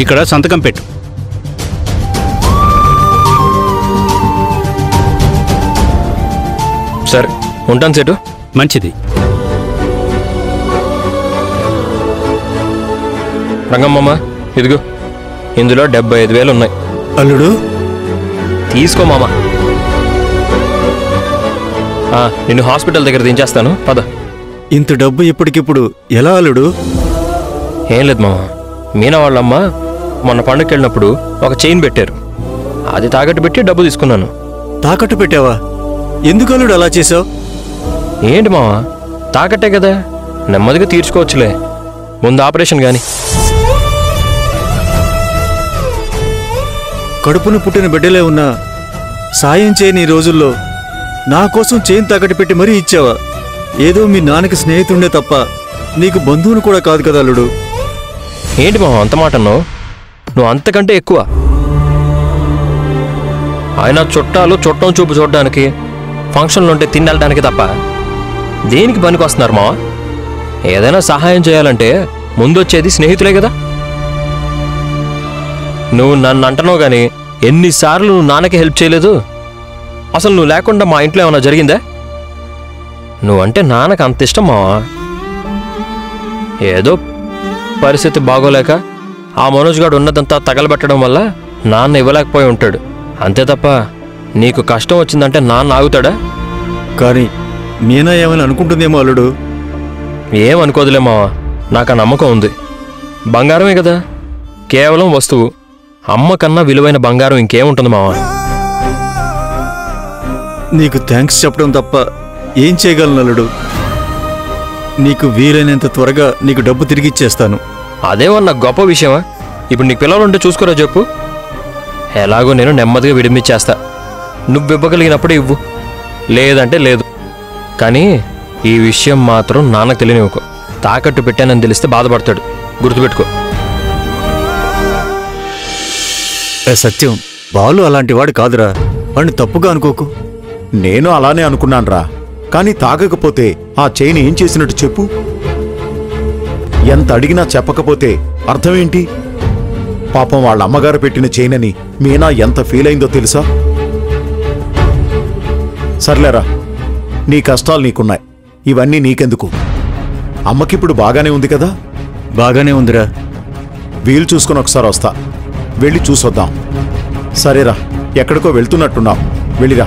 ఇక్కడ సంతకం పెట్టు. సరే ఉంటాను సేటు. మంచిది. రంగమ్మమ్మ ఇదిగో ఇందులో డెబ్బై ఐదు వేలు ఉన్నాయి. అల్లుడు? తీసుకో మామ. ఆ, నిన్ను హాస్పిటల్ దగ్గర దించేస్తాను. పద. ఇంత డబ్బు ఇప్పటికిప్పుడు ఎలా అల్లుడు? ఏం లేదు మామ. మీనా వాళ్ళమ్మ మొన్న పండుగకి వెళ్ళినప్పుడు ఒక చైన్ పెట్టారు. అది తాకట్టు పెట్టి డబ్బు తీసుకున్నాను. తాకట్టు పెట్టావా? ఎందుకు అల్లుడు అలా చేసావు ఏంటి మామ తాకట్టే కదా? నెమ్మదిగా తీర్చుకోవచ్చులే. ముందు ఆపరేషన్ కానీ కడుపున పుట్టిన బిడ్డలే ఉన్నా సాయం చేయని రోజుల్లో నా కోసం చేయిన్ తాకట్టు పెట్టి మరీ ఇచ్చావా? ఏదో మీ నాన్నకి స్నేహితుండే తప్ప నీకు బంధువును కూడా కాదు కదా అల్లుడు. ఏంటి మామ అంత మాట అన్నావు? నువ్వు అంతకంటే ఎక్కువ. ఆయన చుట్టాలు చుట్టం చూపు చూడడానికి ఫంక్షన్లు ఉంటే తిని వెళ్ళడానికి తప్ప దేనికి పనికి వస్తున్నారు మావా? ఏదైనా సహాయం చేయాలంటే ముందొచ్చేది స్నేహితులే కదా. నువ్వు నన్ను అంటున్నావు కానీ ఎన్నిసార్లు నువ్వు నాన్నకి హెల్ప్ చేయలేదు? అసలు నువ్వు లేకుండా మా ఇంట్లో ఏమైనా జరిగిందా? నువ్వంటే నాన్నకు అంత ఇష్టం మావా? ఏదో పరిస్థితి బాగోలేక ఆ మనోజ్ గాడు ఉన్నదంతా తగలబెట్టడం వల్ల నాన్న ఇవ్వలేకపోయి ఉంటాడు. అంతే తప్ప నీకు కష్టం వచ్చిందంటే నాన్న ఆగుతాడా? కానీ మీనా ఏమని అనుకుంటుందేమో అల్లుడు. ఏమనుకోదులే మావా నాకు ఆ నమ్మకం ఉంది. బంగారమే కదా కేవలం వస్తువు. అమ్మ కన్నా విలువైన బంగారం ఇంకేముంటుంది మావా? నీకు థ్యాంక్స్ చెప్పడం తప్ప ఏం చేయగలను అల్లుడు. నీకు వీలైనంత త్వరగా నీకు డబ్బు తిరిగి ఇచ్చేస్తాను. అదేమన్నా గొప్ప విషయమా? ఇప్పుడు నీకు పిల్లలుంటే చూసుకోరా చెప్పు. ఎలాగో నేను నెమ్మదిగా విడిమిచ్చేస్తా నువ్వు ఇవ్వగలిగినప్పుడు ఇవ్వు. లేదంటే లేదు. కానీ ఈ విషయం మాత్రం నాన్నకు తెలియనివ్వకు. తాకట్టు పెట్టానని తెలిస్తే బాధపడతాడు. గుర్తుపెట్టుకో. సత్యం బాలు అలాంటి వాడు కాదురా. వాడిని తప్పుగా అనుకోకు. నేను అలానే అనుకున్నాన్రా. కానీ తాగకపోతే ఆ చైన్ ఏం చేసినట్టు చెప్పు. ఎంత అడిగినా చెప్పకపోతే అర్థమేంటి? పాపం వాళ్ళ అమ్మగారు పెట్టిన చైన్ అని మీనా ఎంత ఫీల్ అయిందో తెలుసా? సర్లేరా నీ కష్టాలు నీకున్నాయి. ఇవన్నీ నీకెందుకు? అమ్మకిప్పుడు బాగానే ఉంది కదా? బాగానే ఉందిరా. వీలు చూసుకుని ఒకసారి వస్తా. వెళ్ళి చూసొద్దాం. సరేరా ఎక్కడికో వెళ్తున్నట్టున్నావు. వెళ్ళిరా.